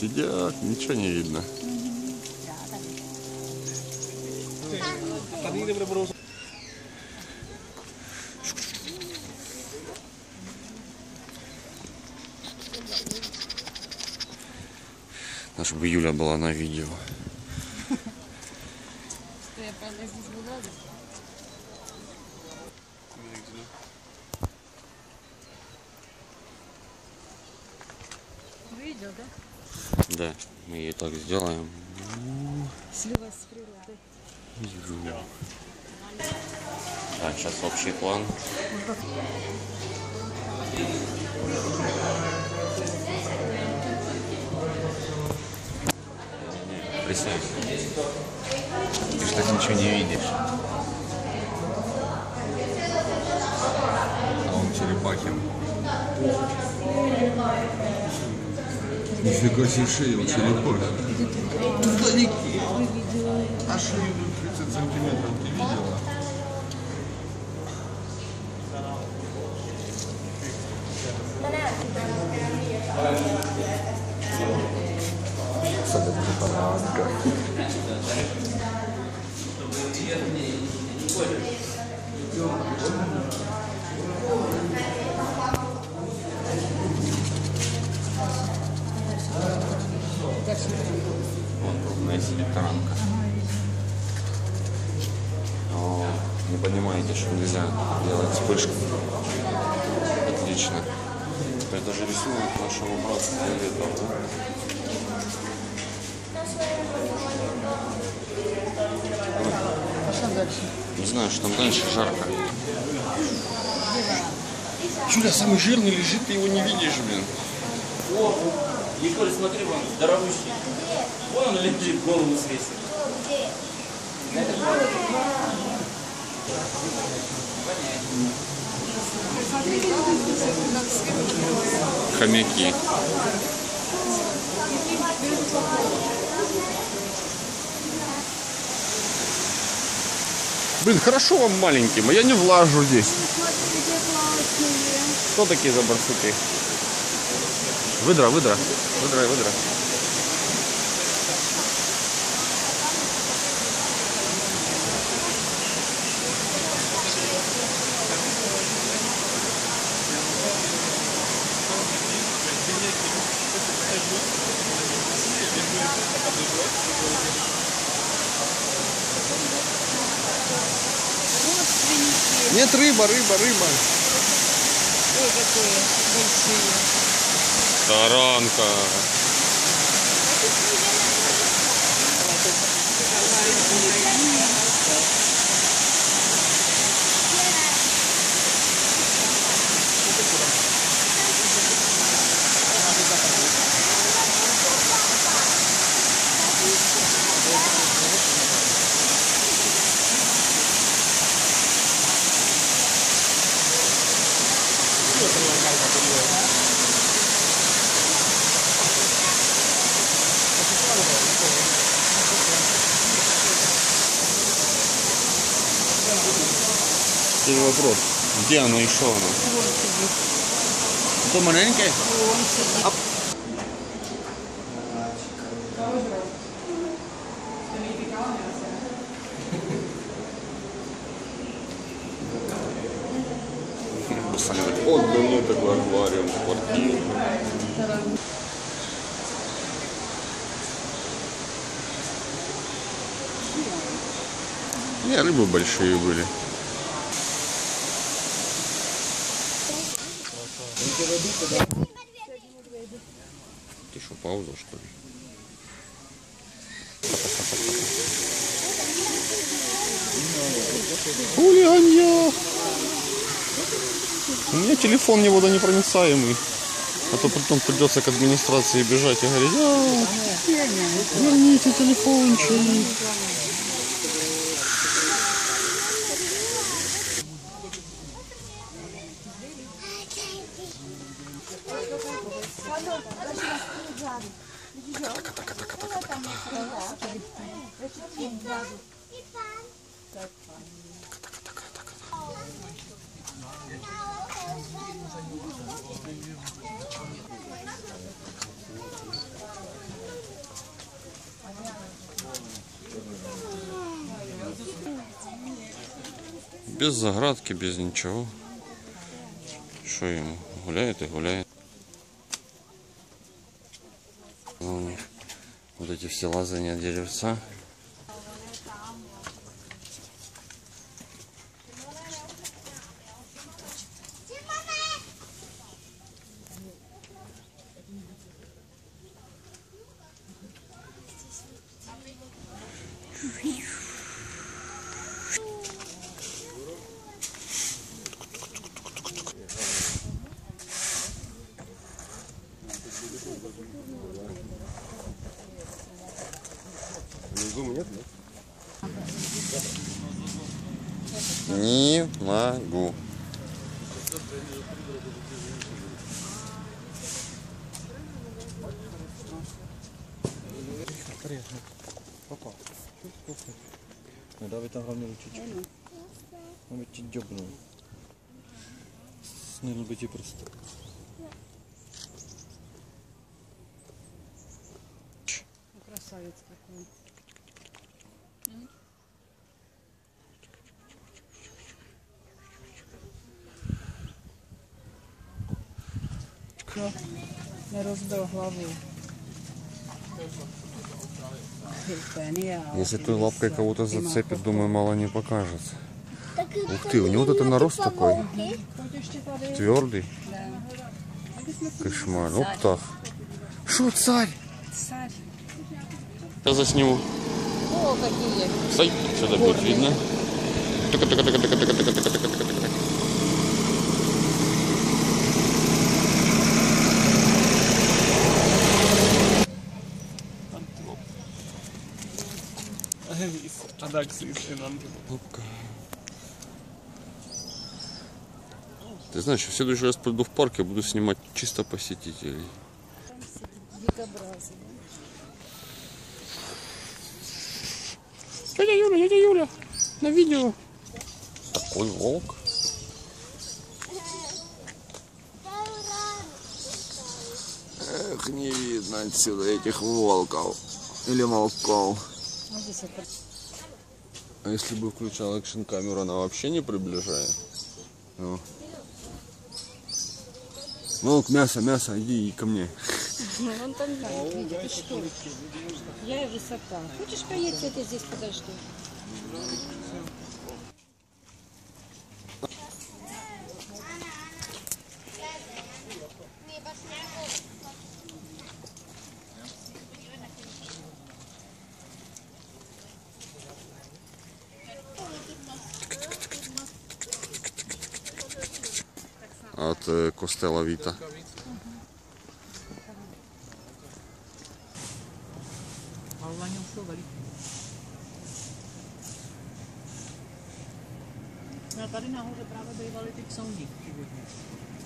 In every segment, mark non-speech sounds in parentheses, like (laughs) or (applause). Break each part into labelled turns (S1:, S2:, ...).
S1: сидят, ничего не видно. Надо, чтобы Юля была на видео. Ты что ничего не видишь. А он черепахин.
S2: Нифига себе шея у черепахи. Вдалеке. А шею 30 сантиметров ты видела?
S1: Вон крупная сидит таранка. О, не понимаете, что нельзя делать вспышку. Отлично. Это же рисунок нашего брата Фиолетового, да?
S3: Пошла дальше.
S1: Не знаю, что там дальше жарко.
S2: Юля, самый жирный лежит, ты его не видишь, блин.
S4: О, Николь, смотри, вон, здоровущий. Вон он лежит, голову свесит.
S1: Хомяки. Блин, хорошо вам маленьким, а я не влажу здесь. Кто такие за барсуки? Выдра, выдра. Выдра, выдра. Нет, рыба, рыба, рыба.
S3: Ой, какие большие.
S1: Таранка. Вопрос, где оно и что оно? Это маленькое? Посмотрите, вот давно такой аквариум в квартире. Не, рыбы большие были. Ты что, пауза, что ли? Хулиганье! У меня телефон не водонепроницаемый. А то потом придется к администрации бежать и говорить, а, верните телефончик. без заградки, без ничего. Что ему гуляет и гуляет. Ну, вот эти все лазания деревца.
S3: Красавец какой. Не розбив главу.
S1: Если той лапкой кого-то зацепит, думаю, мало не покажется. Ух ты, у него вот это нарост такой. Твердый. Кошмар. Ну, птах. Шо, царь?
S3: Царь.
S1: Я засниму.
S3: О, какие!
S1: Стой, сюда будет видно. Тыка-тыка-тыка-тыка-тыка-тыка-тыка-тыка-тыка. Ты знаешь, в следующий раз приду в парк, я буду снимать чисто посетителей.
S3: Дикобразы.
S1: Тетя Юля, тетя Юля, на видео. Такой волк. Эх, не видно отсюда этих волков. Или волков.
S3: Это
S1: А если бы включал экшн камеру, она вообще не приближает? Ну. Волк, мясо, мясо, иди ко мне. (laughs)
S3: Ну, вон там видит. Ты что? Я и высота. Хочешь поесть, я тебя здесь подожду.
S1: От Костела Віта.
S5: Sony gewidmet.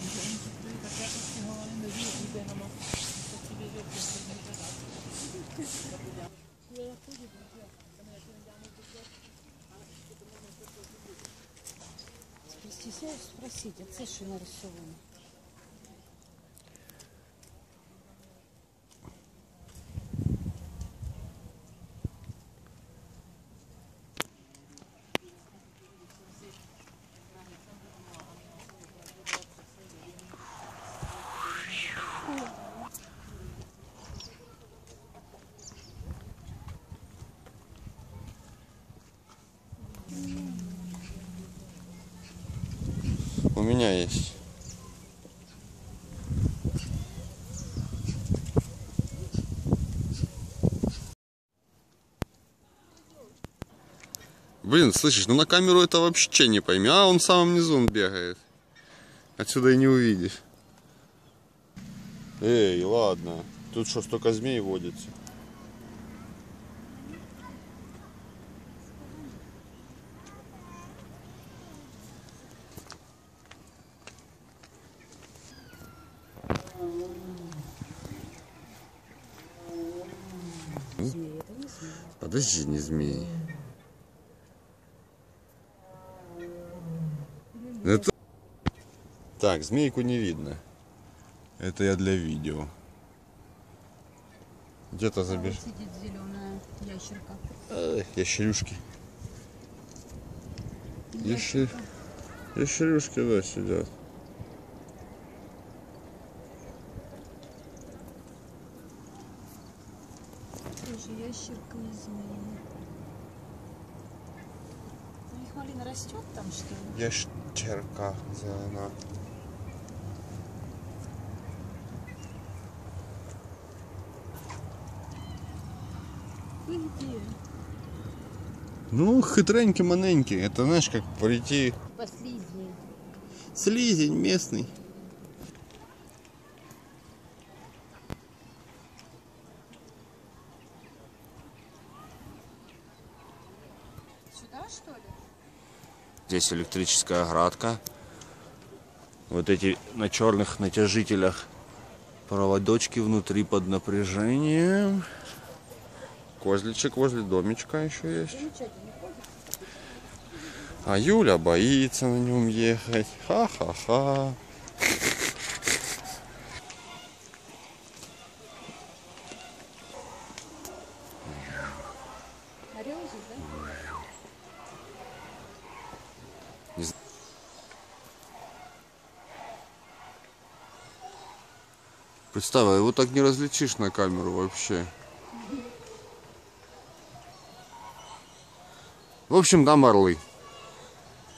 S5: Und dann will der Kerl die Haare in der Wiese, die werden noch aktiviert, das ist nicht
S3: der Спасите, спросите, это что нарисовано?
S1: Меня есть. Блин, слышишь, ну на камеру это вообще не пойми. А, он в самом низу он бегает. Отсюда и не увидишь. Эй, ладно. Тут что, столько змей водится? Подожди, не змеи. Это... Так, змейку не видно. Это я для видео. Где-то забежь.
S3: Сидит зеленая ящерка.
S1: Эх, ящерюшки. Ящер... Ящерюшки, да, сидят.
S3: Тоже ящерка и змея. У них малина растет там, что ли?
S1: Ящерка зелена.
S3: Вы где?
S1: Ну, хитренький, маленький. Это знаешь, как прийти...
S3: Послизни.
S1: Слизень местный.
S3: Сюда, что ли?
S1: Здесь электрическая оградка. Вот эти на черных натяжителях проводочки внутри под напряжением. Козличек возле домичка еще есть. А Юля боится на нем ехать. Ха-ха-ха.
S3: Орел здесь, да?
S1: Представь, а его так не различишь на камеру вообще. В общем, там орлы.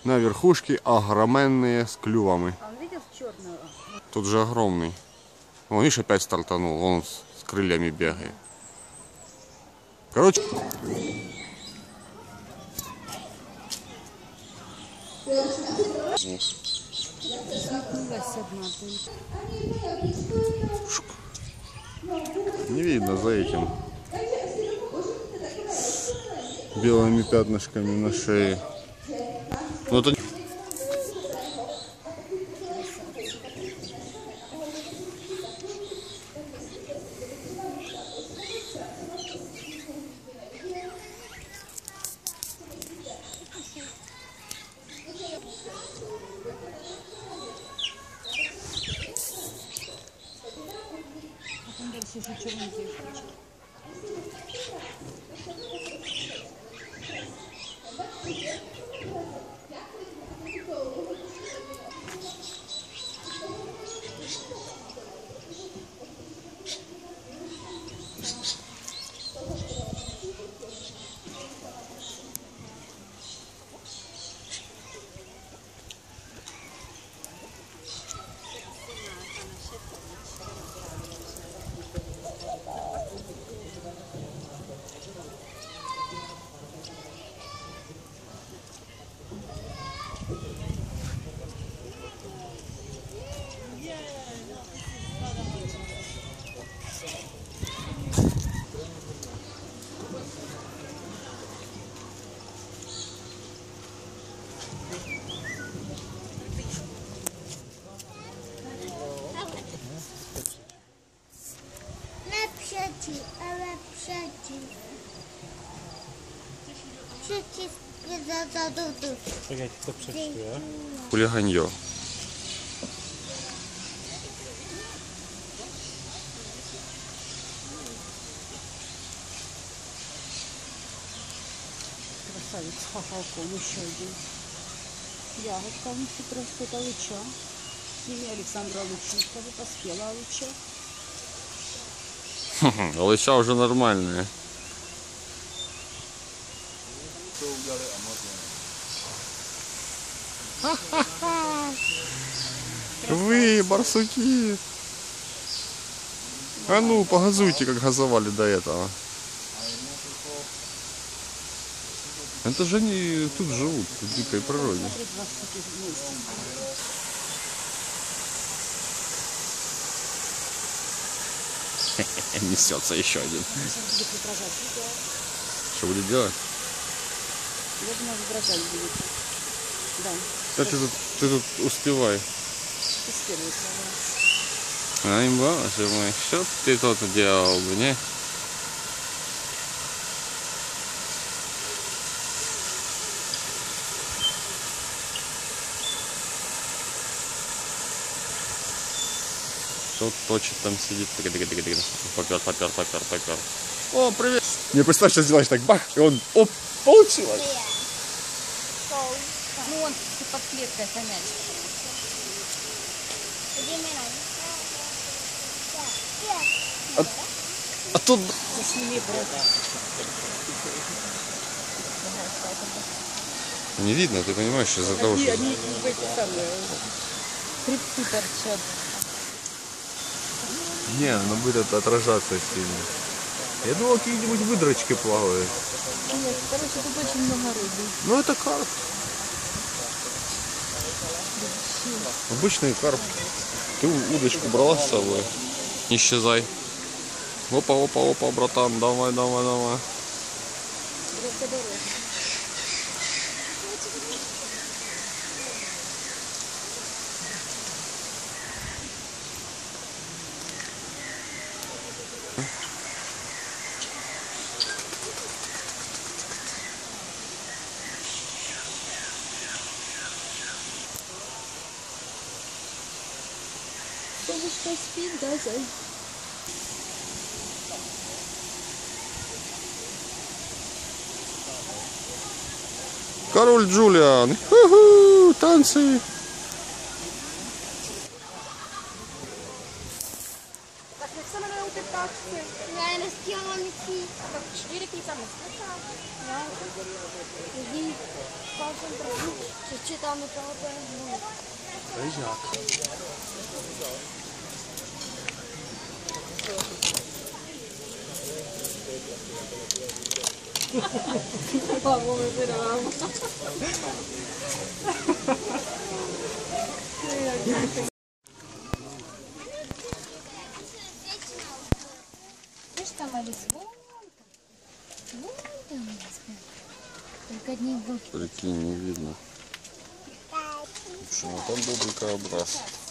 S1: На верхушке огроменные с клювами.
S3: А он видел черного?
S1: Тут же огромный. Вон, видишь, опять стартанул. Он с, с крыльями бегает. Короче, Не видно за этим. Белыми пятнышками на шее. Ну, это...
S3: Потом дальше еще черненькие включил.
S6: Lepszeci, ale przeci.
S7: Czekajcie, to przeczytuję.
S1: Хулиганье.
S3: Красавец с хохолком еще один. Ягодка у них растет, а луча. Семья Александра Лучинского поспела луча.
S1: Лыща уже нормальные. Вы, барсуки! А ну, погазуйте, как газовали до этого. Это же они тут живут, в дикой природе. (laughs) Несется еще один. Что будет делать?
S3: Я думаю. Да,
S1: Да ты тут, ты тут успевай.
S3: Исследует.
S1: Ай, боже мой, что ты тут делал, мне? Что точит там сидит? Попер, попер, попер, попер. О, привет! Не представь, сейчас сделаешь так, бах, и он, оп, получилось.
S3: Ну, он под клеткой хомячий.
S1: А тут... Не видно, ты понимаешь, из-за того, что...
S3: Хребты торчат.
S2: Не, оно будет отражаться сильно. Я думал, какие-нибудь выдрочки плавают.
S3: Нет, короче, тут очень много рыбы.
S2: Ну, это карп.
S1: Обычный карп. Ты удочку брала с собой? Не исчезай. Опа, опа, опа, братан, давай, давай, давай. Король Джулиан. Ху-ху, танцы.
S6: Je znovu.
S3: Видишь, там Алис, вон там. Вон там Алис. Только одни булки.
S1: Прикинь, не видно. Почему? Там добрый карабрас.
S6: Да.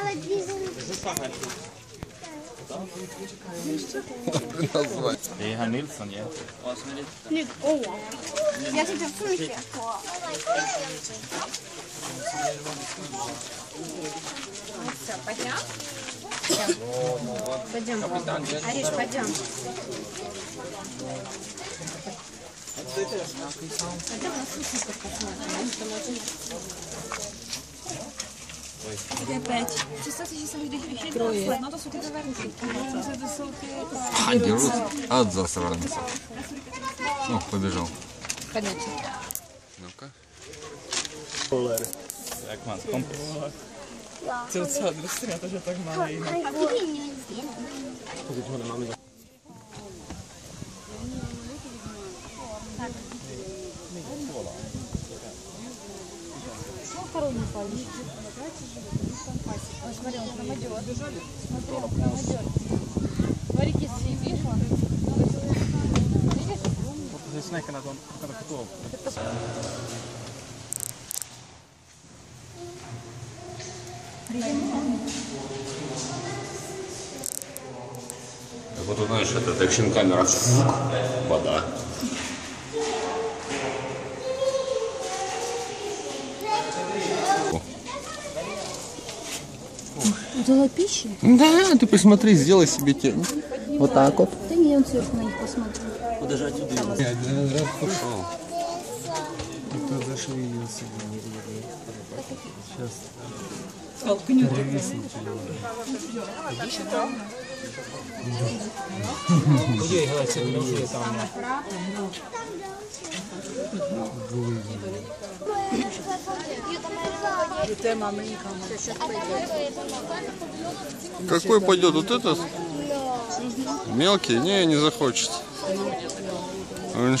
S6: Ale dwie
S4: Det är herr Nilsson, ja.
S6: Nu går Jag sitter och funkar på.
S3: Все, пойдем? Пойдем. Ариш, пойдем. Пойдем на сусеков посмотрим. Опять. Часа ты часов еще Трое. Надо с утра
S2: А, дерут от засранца. О, побежал.
S3: Конечно.
S1: Ну-ка.
S4: Jak mám kompis.
S5: To je docela drsný na to, že tak malý.
S3: Второй не палишь. Ой, смотри, он прям идет. Смотри, он прям идет. Смотри, кисы, видишь он? Видишь?
S5: Protože jsi nechal na tom, na tom
S1: Так вот, знаешь, это экшн камера. Вода.
S3: Дала пищи?
S1: Да, ты посмотри, сделай себе тень. Вот так вот.
S3: Да не, он сверху на них посмотрит.
S1: Пошел.
S7: Кто зашевелился. Сейчас.
S5: Hele, co je tam.
S1: Какой пойдет? Вот этот? Мелкий? Не, не захочет. Он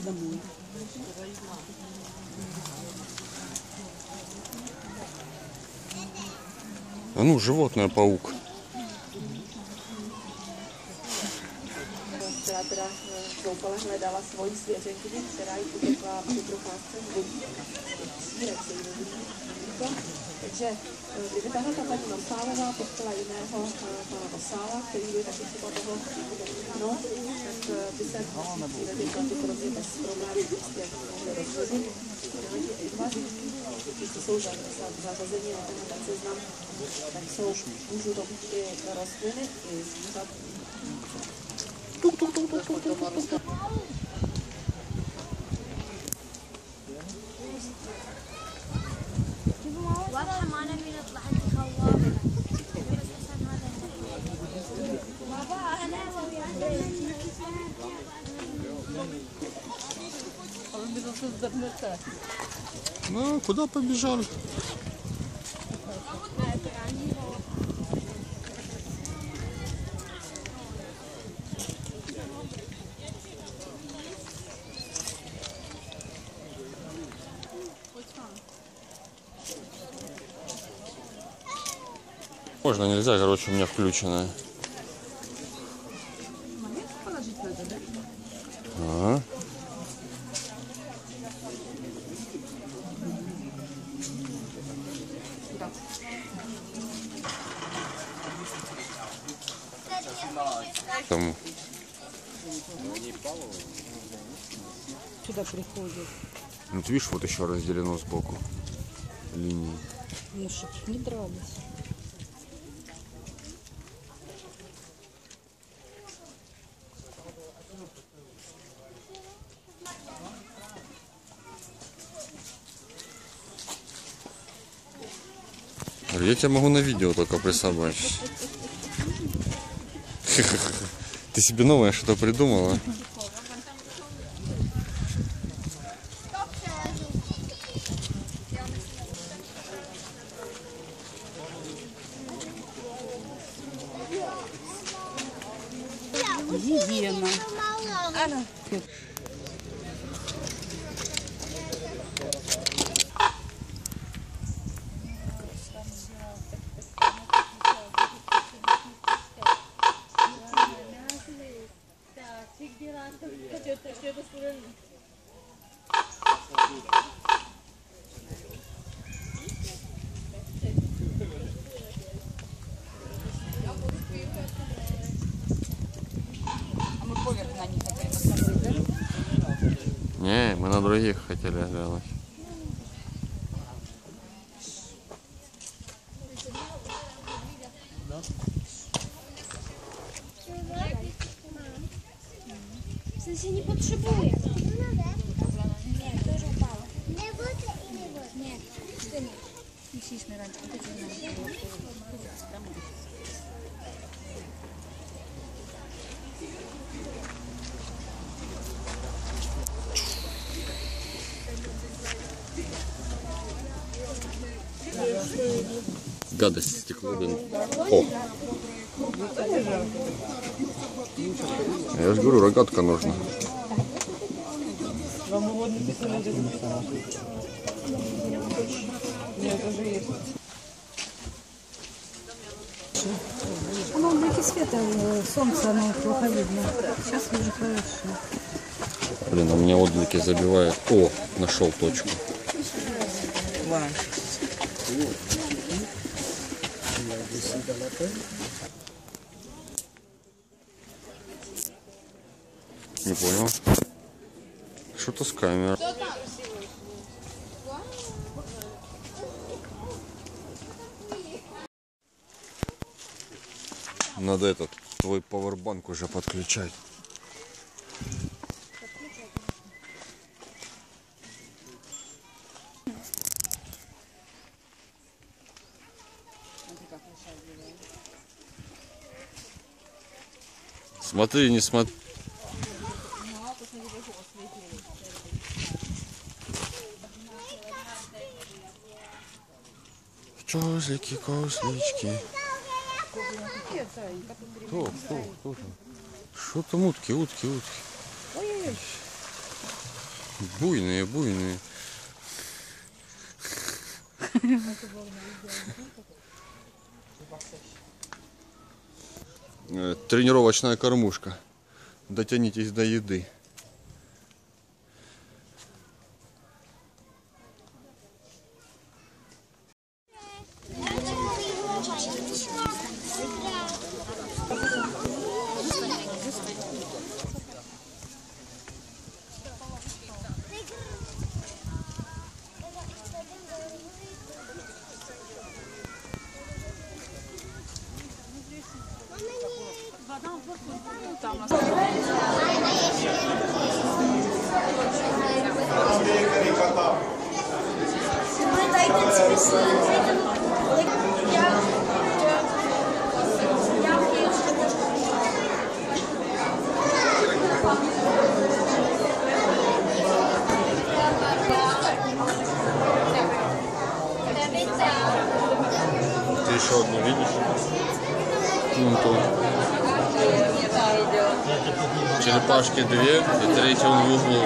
S3: домой.
S1: А ну, животное паук.
S8: Zoufale hledala svoji svěřenkyni, která jí utekla při procházce z. Takže eh, kdyby tahle ta paní Nosálová potkala jiného eh, pana Nosála, který by taky třeba toho, no, tak eh, ty se tyto ty bez problémů prostě mohli rozhodit. Dva z nich, kteří jsou za- za- zařazeni na ten seznam, tak jsou, můžou to být i rostliny, i zvířat.
S6: واضحة معنا مين اطلع انت خوابة بس عشان هذا بابا انا
S5: Ale vy zase zdrhnete.
S1: Ну, куда побежали? Можно, нельзя, короче, у меня включенная. Ага. Там
S3: Сюда приходят.
S1: Ну, ты видишь, вот еще разделено сбоку линии.
S3: Ну, чтоб не дрались.
S1: Я тебя могу на видео только присобачить. (laughs) Ты себе новое что-то придумала?
S6: Na rękę.
S1: Гадость стекло, блин. О! Я же говорю, рогатка нужна.
S3: Оно в блике света, э, солнце, оно плохо видно. Сейчас вижу хорошо.
S1: Блин, у меня отблики забивают. О, нашел точку. Не понял. Что-то с камерой. Надо этот твой пауэрбанк уже подключать. Смотри, не смотри. Козлики, козлички. Кто, кто, кто там? Что там утки, утки, утки? Буйные, буйные. Э, Тренировочная кормушка. Дотянитесь до еды.
S6: Ты еще одну видишь? Ну, то. Черепашки две, и третий он в углу.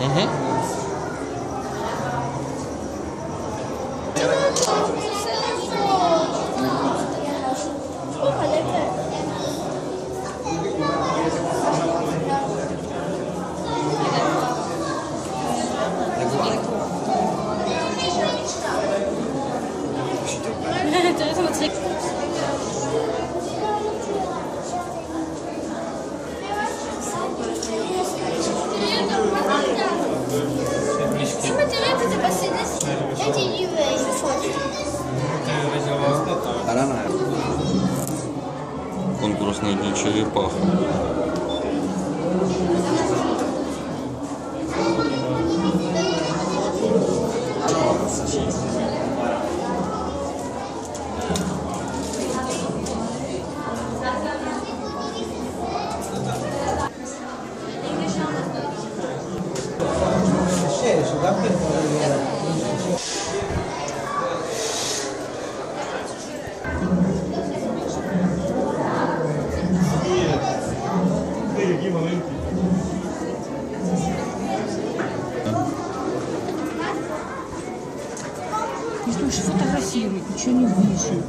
S6: Угу. Конкурсные
S3: Если уж фотографируют, ничего не вижу.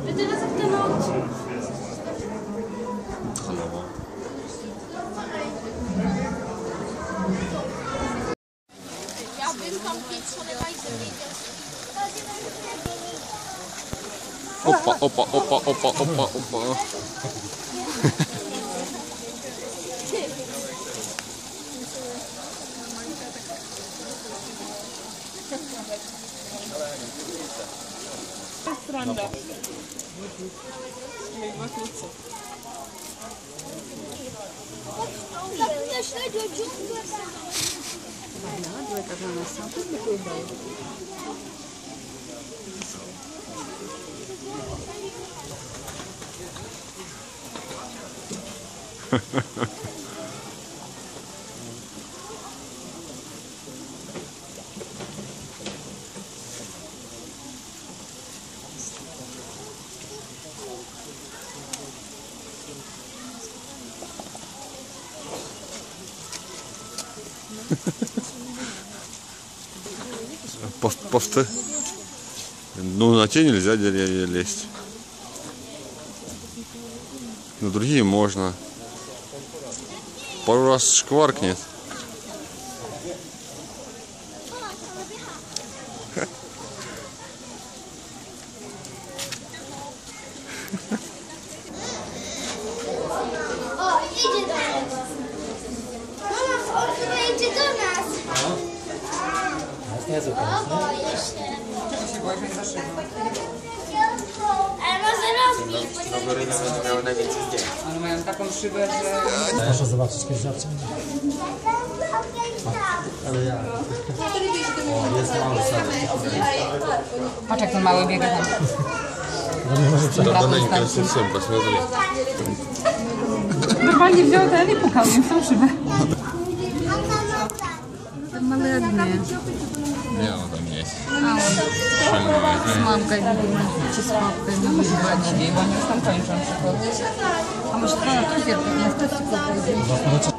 S1: Опа, опа, опа, опа, опа, опа. Ну, на те нельзя деревья лезть. На другие можно. Пару раз шкваркнет. Да, инконсистент, посмотри.
S6: Normalnie wziął ten i pukał im w tą szybę.
S3: Молодные.
S1: Не, он там есть.
S3: С мамкой, видимо. Чи с папкой. Ну,
S6: oni już tam kończą przykład.
S3: А может, она тут зеркало на 100 секунд.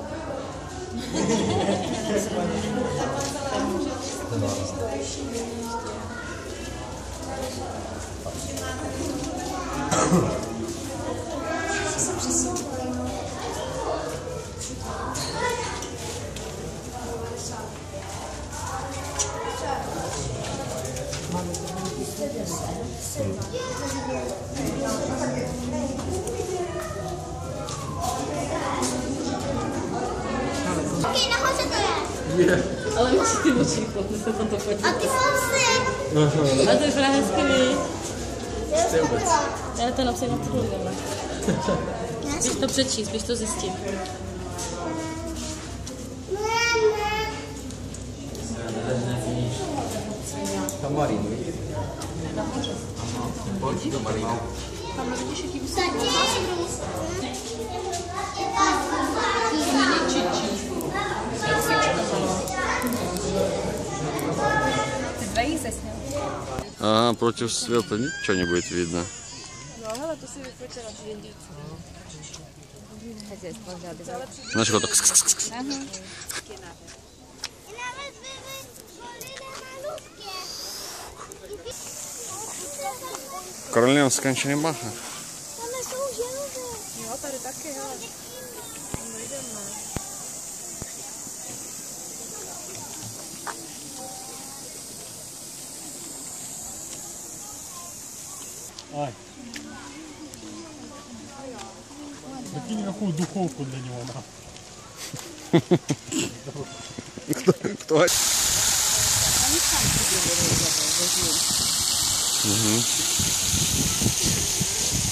S9: Ale musíte ty oči, chlapci to podívat.
S7: A ty jsou si.
S9: A to jsou hezky. Jste vůbec. Ale to napsal na trudno. Běž to přečíst, běž to zjistit.
S4: To Marin, widzisz? Bądź do Marina.
S3: Ты двоих заснял?
S1: Ага, против света ничего не будет видно.
S3: Хозяйство оглядывает.
S1: Знаешь, вот так. кс-кс-кс-кс.
S7: I nawet były
S10: Прикинь, какую духовку для него надо.
S1: Кто? Мгм.
S3: Пошли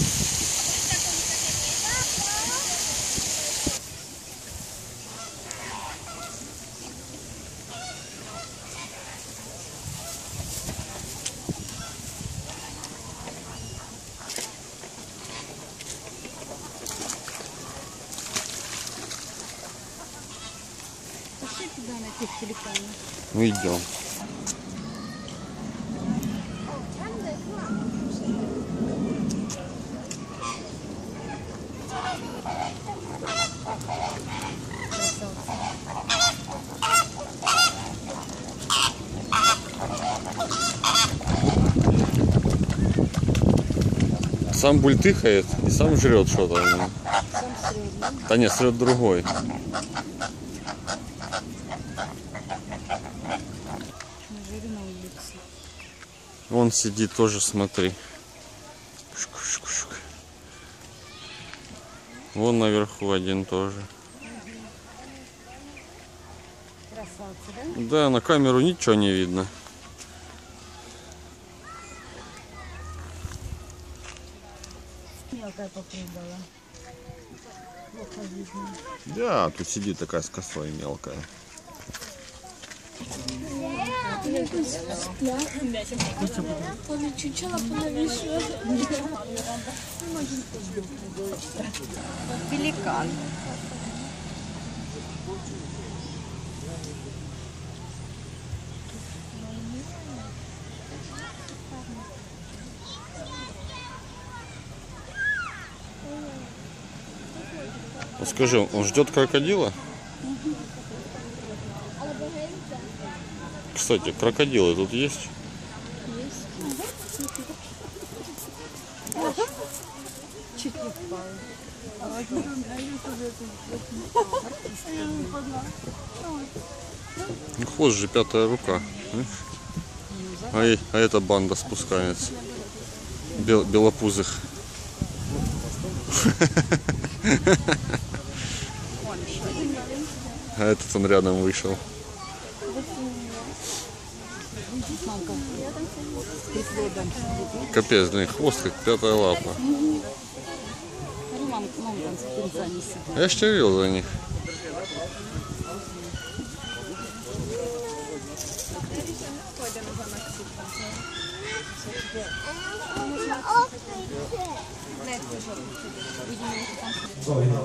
S1: Сам бультыхает и сам жрет что-то. Да нет, срет другой. Вон сидит тоже, смотри. Вон наверху один тоже.
S3: Красавцы, да?
S1: Да, на камеру ничего не видно.
S3: Мелкая попрыгала. Плохо видно.
S1: Да, тут сидит такая с косой мелкая.
S3: Пеликан.
S1: Скажи, он ждет крокодила? Кстати, крокодилы тут есть? Ну, хвост же пятая рука. А, а эта банда спускается. Бел- белопузых. (laughs) А этот он рядом вышел. Капец, блин, хвост как пятая лапа.
S3: Смотри, мам,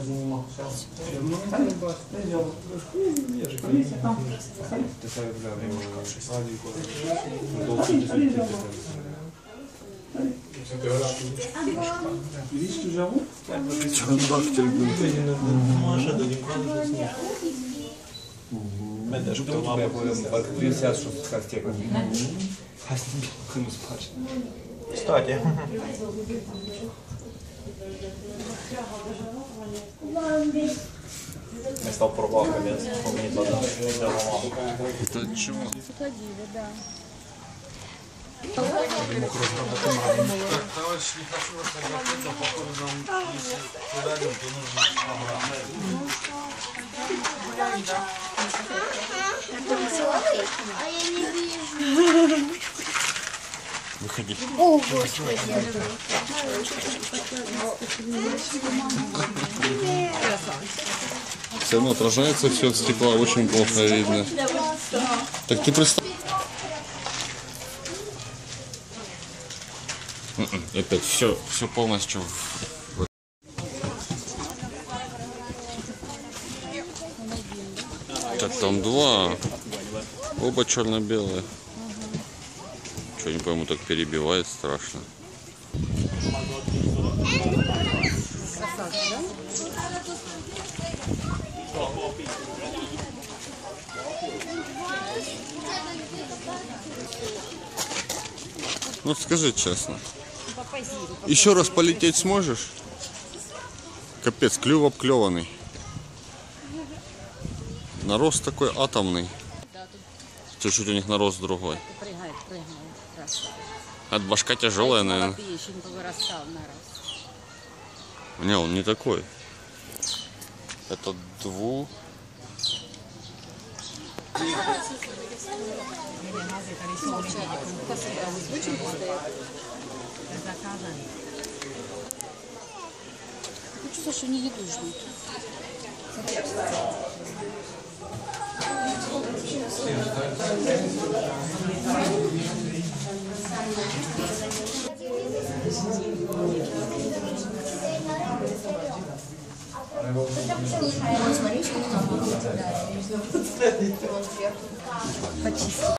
S3: с пензами сидит.
S1: А Я ж тебе говорил за них. А там две черепашки. Длинношеенькие.
S7: Кстати. Я стал пробовал конец. Он мне тогда взял маму.
S1: Это чего?
S3: Крокодилы, да.
S6: А я не вижу.
S1: Выходи.
S6: О, господи.
S1: Все равно отражается все от стекла, очень плохо видно. Так ты представь. М-м, Опять все, все полностью. в- Так там два. Оба черно-белые. Что не пойму, так перебивает страшно. Ну скажи честно. Еще раз полететь сможешь? Капец, клюв обклеванный. Нарост такой атомный. Чуть-чуть у них нарост другой. От башка тяжелая, наверное.
S3: Еще не повырастал на раз.
S1: Не, он не такой. Это дву.
S3: Чувствую, что не еду ждут. Вот, смотри, что